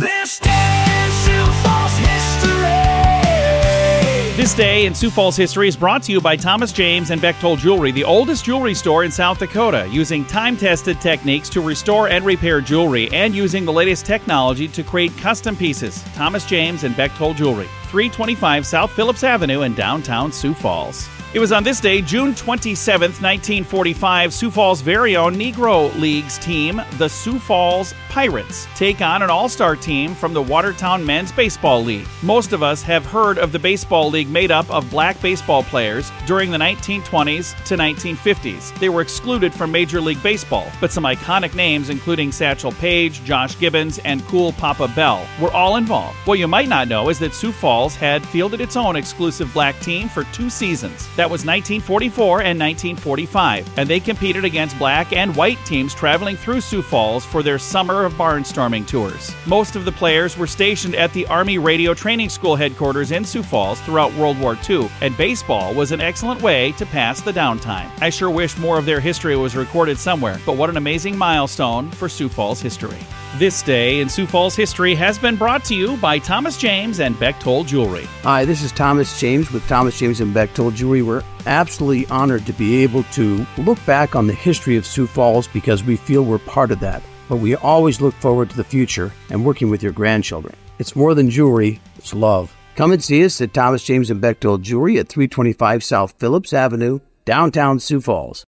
This day in Sioux Falls history. This day in Sioux Falls history is brought to you by Thomas James and Bechtold Jewelry, the oldest jewelry store in South Dakota, using time tested techniques to restore and repair jewelry and using the latest technology to create custom pieces. Thomas James and Bechtold Jewelry, 325 South Phillips Avenue in downtown Sioux Falls. It was on this day, June 27, 1945, Sioux Falls' very own Negro Leagues team, the Sioux Falls Pirates, take on an all star team from the Watertown Men's Baseball League. Most of us have heard of the baseball league made up of black baseball players during the 1920s to 1950s. They were excluded from Major League Baseball, but some iconic names, including Satchel Paige, Josh Gibbons, and Cool Papa Bell, were all involved. What you might not know is that Sioux Falls had fielded its own exclusive black team for two seasons. That was 1944 and 1945, and they competed against black and white teams traveling through Sioux Falls for their summer of barnstorming tours. Most of the players were stationed at the Army Radio Training School headquarters in Sioux Falls throughout World War II, and baseball was an excellent way to pass the downtime. I sure wish more of their history was recorded somewhere, but what an amazing milestone for Sioux Falls history. This day in Sioux Falls history has been brought to you by Thomas James and Bechtold Jewelry. Hi, this is Thomas James with Thomas James and Bechtold Jewelry. We're absolutely honored to be able to look back on the history of Sioux Falls because we feel we're part of that. But we always look forward to the future and working with your grandchildren. It's more than jewelry, it's love. Come and see us at Thomas James and Bechtold Jewelry at 325 South Phillips Avenue, downtown Sioux Falls.